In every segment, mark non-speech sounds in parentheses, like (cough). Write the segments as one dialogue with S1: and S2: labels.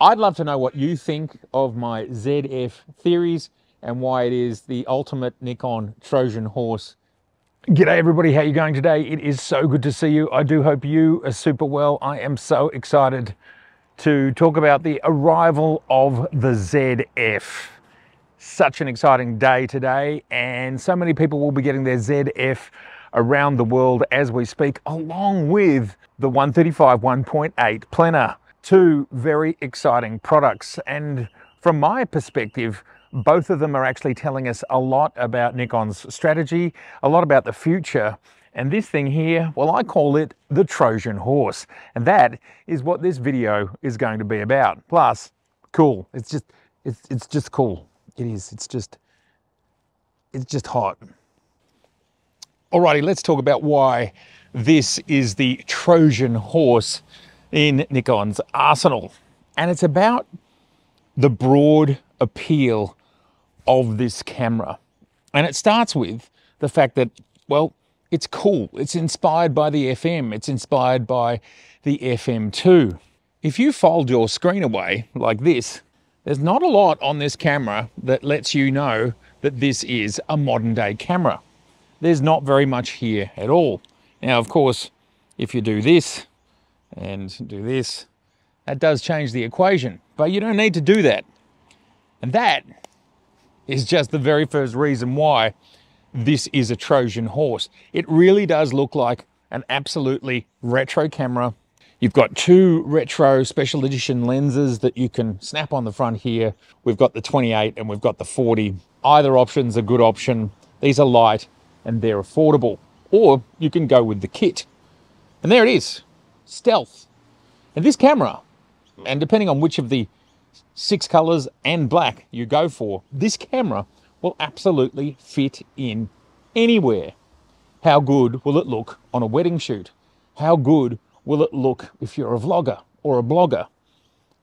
S1: I'd love to know what you think of my ZF theories and why it is the ultimate Nikon Trojan horse. G'day everybody, how you going today? It is so good to see you. I do hope you are super well. I am so excited to talk about the arrival of the ZF. Such an exciting day today and so many people will be getting their ZF around the world as we speak, along with the 135 1.8 Plena two very exciting products. And from my perspective, both of them are actually telling us a lot about Nikon's strategy, a lot about the future. And this thing here, well, I call it the Trojan horse. And that is what this video is going to be about. Plus, cool. It's just, it's, it's just cool. It is. It's just, it's just hot. Alrighty, let's talk about why this is the Trojan horse in Nikon's arsenal. And it's about the broad appeal of this camera. And it starts with the fact that, well, it's cool. It's inspired by the FM. It's inspired by the FM2. If you fold your screen away like this, there's not a lot on this camera that lets you know that this is a modern day camera. There's not very much here at all. Now, of course, if you do this, and do this, that does change the equation. But you don't need to do that. And that is just the very first reason why this is a Trojan horse. It really does look like an absolutely retro camera. You've got two retro special edition lenses that you can snap on the front here. We've got the 28 and we've got the 40. Either option's a good option. These are light and they're affordable. Or you can go with the kit. And there it is stealth. And this camera, and depending on which of the six colors and black you go for, this camera will absolutely fit in anywhere. How good will it look on a wedding shoot? How good will it look if you're a vlogger or a blogger?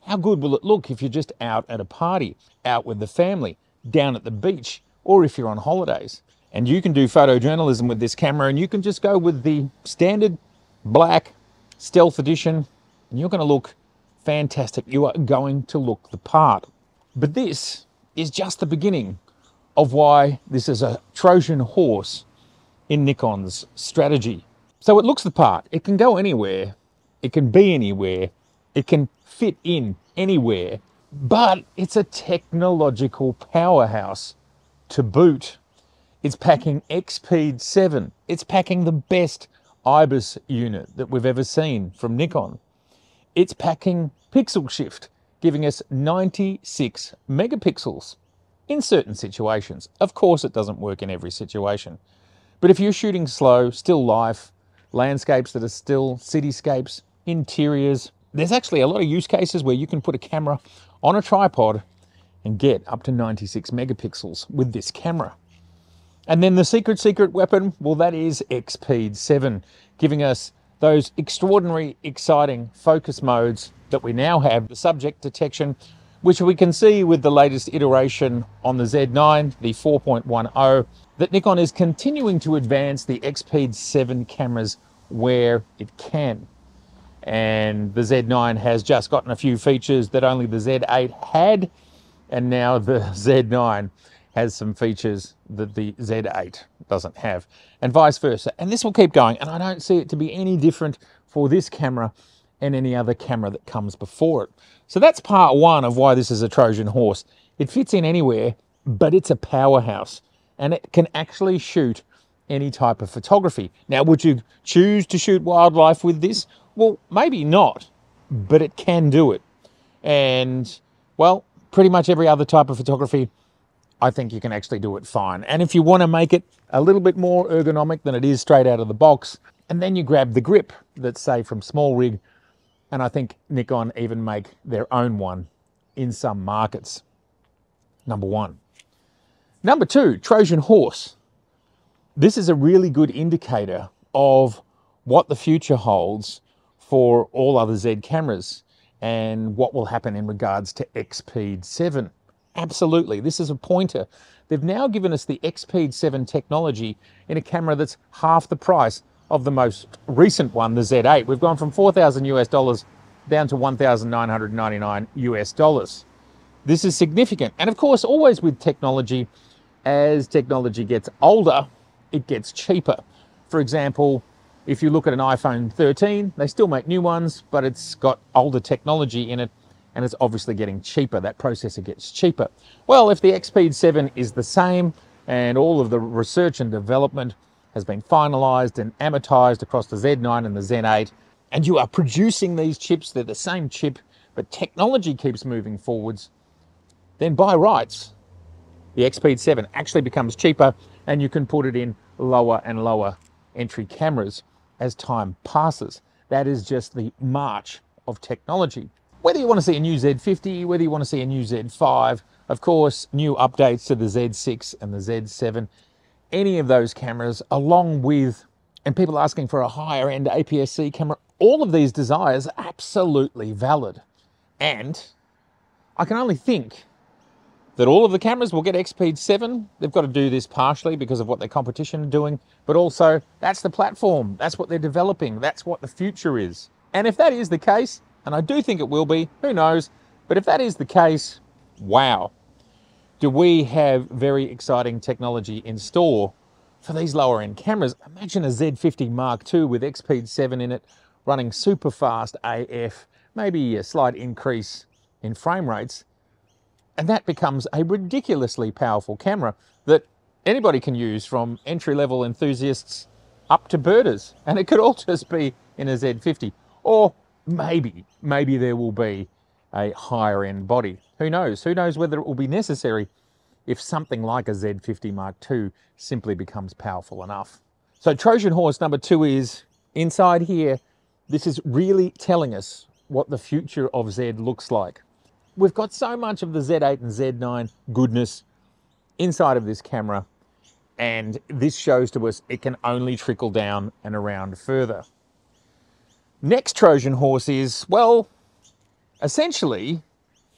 S1: How good will it look if you're just out at a party, out with the family, down at the beach, or if you're on holidays? And you can do photojournalism with this camera and you can just go with the standard black Stealth Edition, and you're going to look fantastic. You are going to look the part. But this is just the beginning of why this is a Trojan horse in Nikon's strategy. So it looks the part. It can go anywhere. It can be anywhere. It can fit in anywhere. But it's a technological powerhouse to boot. It's packing XPEED 7. It's packing the best IBIS unit that we've ever seen from Nikon. It's packing pixel shift, giving us 96 megapixels in certain situations. Of course, it doesn't work in every situation. But if you're shooting slow, still life, landscapes that are still cityscapes, interiors, there's actually a lot of use cases where you can put a camera on a tripod and get up to 96 megapixels with this camera. And then the secret, secret weapon, well, that is XPEED 7, giving us those extraordinary, exciting focus modes that we now have, the subject detection, which we can see with the latest iteration on the Z9, the 4.10, that Nikon is continuing to advance the XPEED 7 cameras where it can. And the Z9 has just gotten a few features that only the Z8 had, and now the (laughs) Z9 has some features that the Z8 doesn't have, and vice versa. And this will keep going, and I don't see it to be any different for this camera and any other camera that comes before it. So that's part one of why this is a Trojan horse. It fits in anywhere, but it's a powerhouse, and it can actually shoot any type of photography. Now, would you choose to shoot wildlife with this? Well, maybe not, but it can do it. And, well, pretty much every other type of photography I think you can actually do it fine. And if you want to make it a little bit more ergonomic than it is straight out of the box, and then you grab the grip that's say from SmallRig, and I think Nikon even make their own one in some markets. Number one. Number two, Trojan horse. This is a really good indicator of what the future holds for all other Z cameras and what will happen in regards to XPEED 7. Absolutely. This is a pointer. They've now given us the XPEED 7 technology in a camera that's half the price of the most recent one, the Z8. We've gone from 4,000 US dollars down to 1,999 US dollars. This is significant. And of course, always with technology, as technology gets older, it gets cheaper. For example, if you look at an iPhone 13, they still make new ones, but it's got older technology in it and it's obviously getting cheaper. That processor gets cheaper. Well, if the XPEED 7 is the same and all of the research and development has been finalized and amortized across the Z9 and the Z8, and you are producing these chips, they're the same chip, but technology keeps moving forwards, then by rights, the XPEED 7 actually becomes cheaper and you can put it in lower and lower entry cameras as time passes. That is just the march of technology. Whether you want to see a new Z50, whether you want to see a new Z5, of course, new updates to the Z6 and the Z7, any of those cameras, along with, and people asking for a higher end APS-C camera, all of these desires are absolutely valid. And I can only think that all of the cameras will get XPEED 7. They've got to do this partially because of what their competition are doing, but also that's the platform. That's what they're developing. That's what the future is. And if that is the case, and I do think it will be, who knows, but if that is the case, wow. Do we have very exciting technology in store for these lower end cameras? Imagine a Z50 Mark II with XPEED 7 in it, running super fast AF, maybe a slight increase in frame rates, and that becomes a ridiculously powerful camera that anybody can use from entry-level enthusiasts up to birders. And it could all (laughs) just be in a Z50. Or maybe, maybe there will be a higher end body. Who knows? Who knows whether it will be necessary if something like a Z50 Mark II simply becomes powerful enough. So Trojan horse number two is inside here. This is really telling us what the future of Z looks like. We've got so much of the Z8 and Z9 goodness inside of this camera, and this shows to us it can only trickle down and around further. Next Trojan horse is, well, essentially,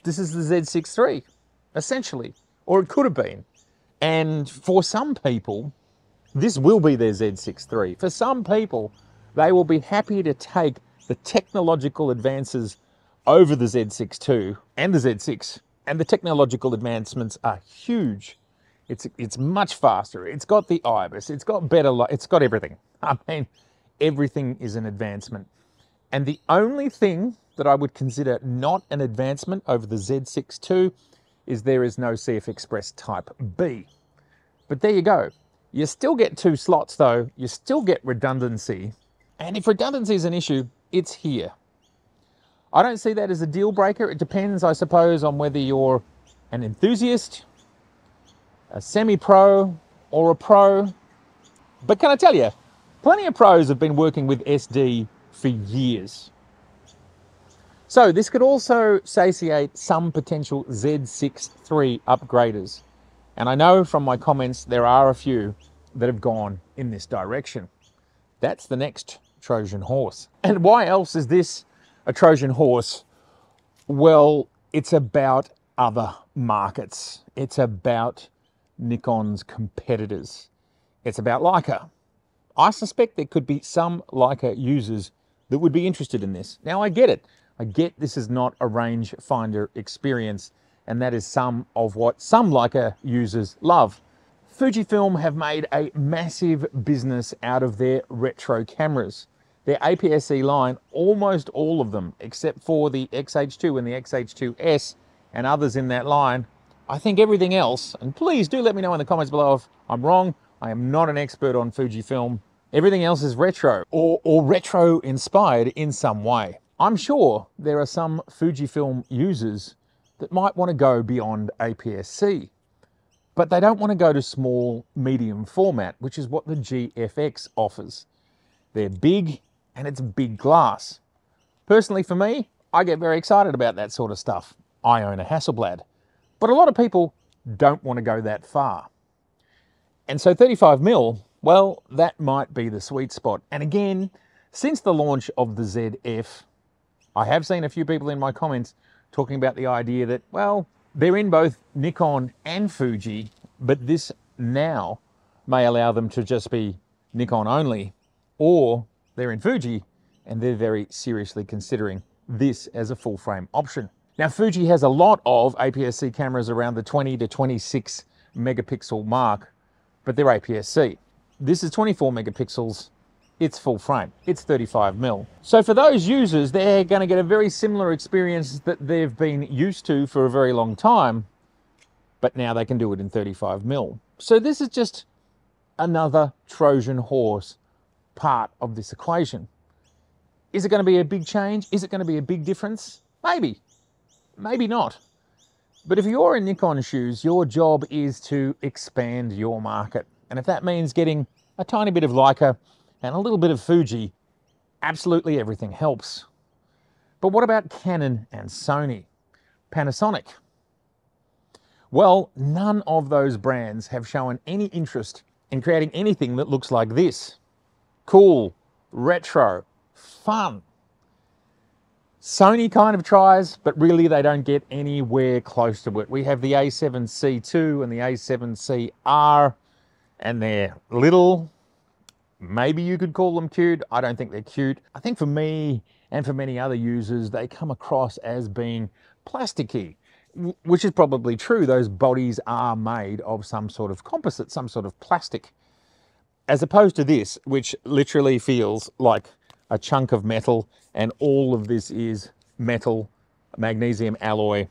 S1: this is the Z6 III, essentially, or it could have been. And for some people, this will be their Z6 III. For some people, they will be happy to take the technological advances over the Z6 II and the Z6. And the technological advancements are huge. It's, it's much faster. It's got the IBIS. It's got better, it's got everything. I mean, everything is an advancement. And the only thing that I would consider not an advancement over the Z6 II is there is no CF Express Type B. But there you go. You still get two slots though, you still get redundancy. And if redundancy is an issue, it's here. I don't see that as a deal breaker. It depends, I suppose, on whether you're an enthusiast, a semi-pro, or a pro. But can I tell you, plenty of pros have been working with SD for years. So this could also satiate some potential Z6 III upgraders. And I know from my comments there are a few that have gone in this direction. That's the next Trojan horse. And why else is this a Trojan horse? Well, it's about other markets. It's about Nikon's competitors. It's about Leica. I suspect there could be some Leica users that would be interested in this. Now, I get it. I get this is not a rangefinder experience, and that is some of what some Leica users love. Fujifilm have made a massive business out of their retro cameras. Their APS-C line, almost all of them, except for the XH2 and the XH2S and others in that line, I think everything else, and please do let me know in the comments below if I'm wrong. I am not an expert on Fujifilm. Everything else is retro or, or retro inspired in some way. I'm sure there are some Fujifilm users that might want to go beyond APS-C, but they don't want to go to small, medium format, which is what the GFX offers. They're big and it's big glass. Personally, for me, I get very excited about that sort of stuff. I own a Hasselblad, but a lot of people don't want to go that far. And so 35 mil, well, that might be the sweet spot. And again, since the launch of the ZF, I have seen a few people in my comments talking about the idea that, well, they're in both Nikon and Fuji, but this now may allow them to just be Nikon only, or they're in Fuji and they're very seriously considering this as a full frame option. Now Fuji has a lot of APS-C cameras around the 20 to 26 megapixel mark, but they're APS-C. This is 24 megapixels, it's full frame, it's 35 mil. So for those users, they're gonna get a very similar experience that they've been used to for a very long time, but now they can do it in 35 mil. So this is just another Trojan horse part of this equation. Is it going to be a big change? Is it going to be a big difference? Maybe, maybe not. But if you're in Nikon shoes, your job is to expand your market. And if that means getting a tiny bit of Leica and a little bit of Fuji, absolutely everything helps. But what about Canon and Sony? Panasonic? Well, none of those brands have shown any interest in creating anything that looks like this. Cool, retro, fun. Sony kind of tries, but really they don't get anywhere close to it. We have the A7C2 and the A7CR, and they're little. Maybe you could call them cute. I don't think they're cute. I think for me and for many other users, they come across as being plasticky which is probably true. Those bodies are made of some sort of composite, some sort of plastic, as opposed to this, which literally feels like a chunk of metal, and all of this is metal, magnesium alloy.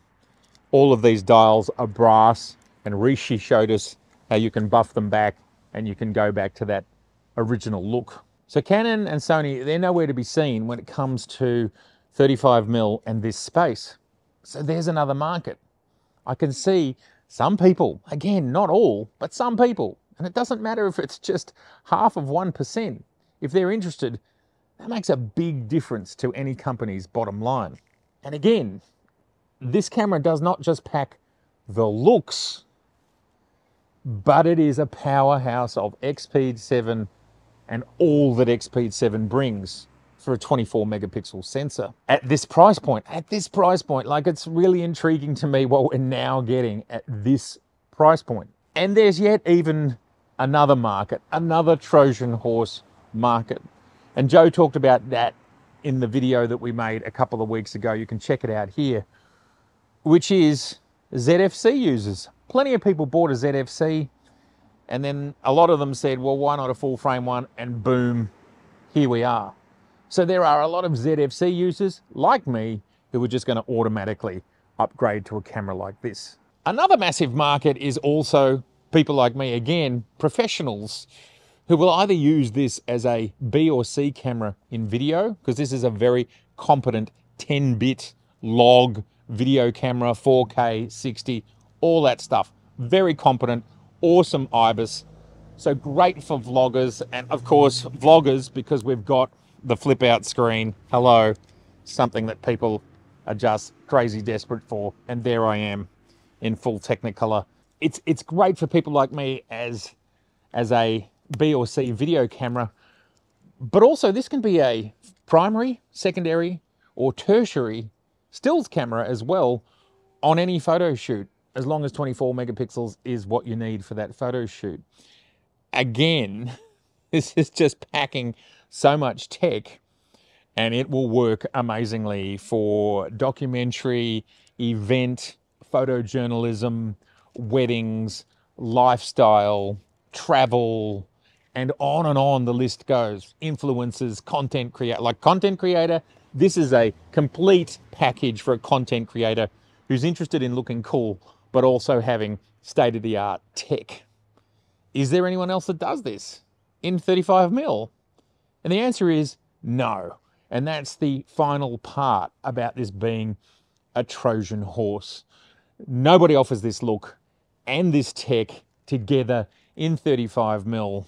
S1: All of these dials are brass, and Rishi showed us how you can buff them back and you can go back to that original look. So Canon and Sony, they're nowhere to be seen when it comes to 35mm and this space. So there's another market. I can see some people, again, not all, but some people, and it doesn't matter if it's just half of 1%, if they're interested, that makes a big difference to any company's bottom line. And again, this camera does not just pack the looks, but it is a powerhouse of XPEED 7 and all that XPEED 7 brings for a 24 megapixel sensor at this price point. At this price point, like it's really intriguing to me what we're now getting at this price point. And there's yet even another market, another Trojan horse market. And Joe talked about that in the video that we made a couple of weeks ago. You can check it out here, which is ZFC users. Plenty of people bought a ZFC and then a lot of them said, well, why not a full frame one? And boom, here we are. So there are a lot of ZFC users like me who are just going to automatically upgrade to a camera like this. Another massive market is also people like me, again, professionals who will either use this as a B or C camera in video, because this is a very competent 10-bit log video camera, 4K, 60, all that stuff. Very competent, awesome IBIS. So great for vloggers, and of course, vloggers, because we've got the flip out screen, hello, something that people are just crazy desperate for. And there I am in full Technicolor. It's, it's great for people like me as, as a B or C video camera, but also this can be a primary, secondary, or tertiary stills camera as well on any photo shoot, as long as 24 megapixels is what you need for that photo shoot. Again, (laughs) this is just packing so much tech and it will work amazingly for documentary, event, photojournalism, weddings, lifestyle, travel, and on and on the list goes. Influencers, content creator, like content creator, this is a complete package for a content creator who's interested in looking cool, but also having state of the art tech. Is there anyone else that does this in 35 mil? And the answer is no. And that's the final part about this being a Trojan horse. Nobody offers this look and this tech together in 35 mil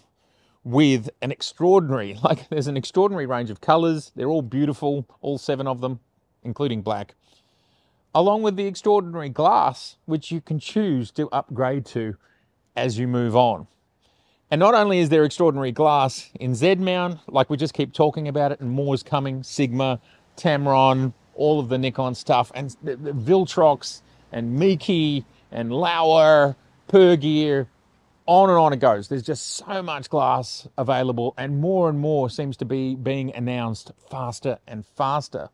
S1: with an extraordinary, (laughs) like there's an extraordinary range of colors. They're all beautiful, all seven of them, including black, along with the extraordinary glass, which you can choose to upgrade to as you move on. And not only is there extraordinary glass in Z-mount, like we just keep talking about it, and more is coming, Sigma, Tamron, all of the Nikon stuff, and the, the Viltrox, and Meike, and Laowa, Pergear, on and on it goes. There's just so much glass available, and more and more seems to be being announced faster and faster.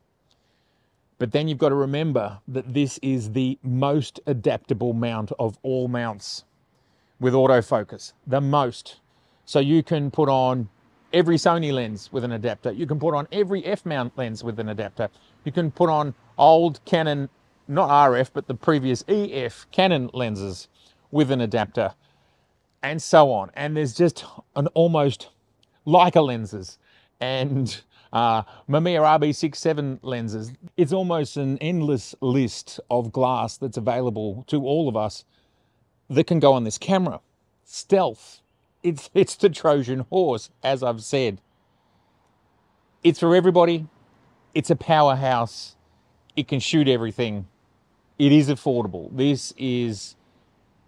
S1: But then you've got to remember that this is the most adaptable mount of all mounts with autofocus, the most. So you can put on every Sony lens with an adapter. You can put on every F mount lens with an adapter. You can put on old Canon, not RF, but the previous EF Canon lenses with an adapter and so on. And there's just an almost Leica lenses and uh, Mamiya RB67 lenses. It's almost an endless list of glass that's available to all of us that can go on this camera. Stealth. It's, it's the Trojan horse, as I've said. It's for everybody. It's a powerhouse. It can shoot everything. It is affordable. This is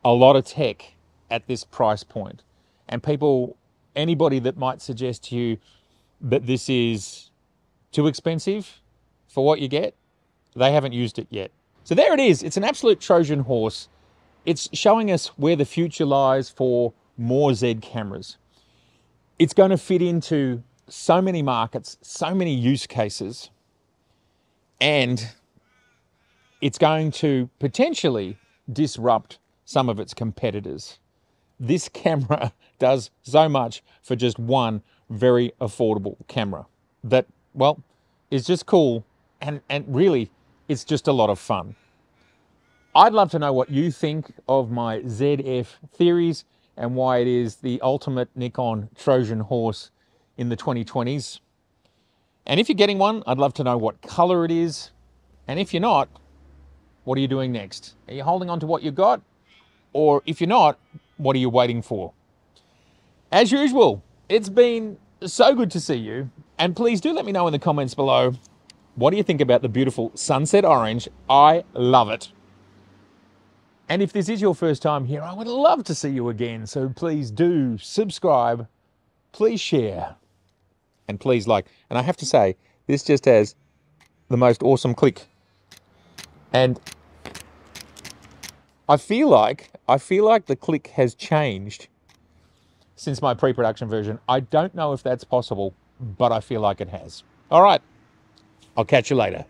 S1: a lot of tech at this price point. And people, anybody that might suggest to you that this is too expensive for what you get, they haven't used it yet. So there it is. It's an absolute Trojan horse. It's showing us where the future lies for more Z cameras. It's going to fit into so many markets, so many use cases, and it's going to potentially disrupt some of its competitors. This (laughs) camera does so much for just one very affordable camera that, well, is just cool and, and really it's just a lot of fun. I'd love to know what you think of my ZF theories and why it is the ultimate Nikon Trojan horse in the 2020s. And if you're getting one, I'd love to know what color it is. And if you're not, what are you doing next? Are you holding on to what you got? Or if you're not, what are you waiting for? As usual, it's been so good to see you. And please do let me know in the comments below what do you think about the beautiful sunset orange? I love it. And if this is your first time here, I would love to see you again. So please do subscribe, please share, and please like. And I have to say, this just has the most awesome click. And I feel like I feel like the click has changed since my pre-production version. I don't know if that's possible, but I feel like it has. All right. I'll catch you later.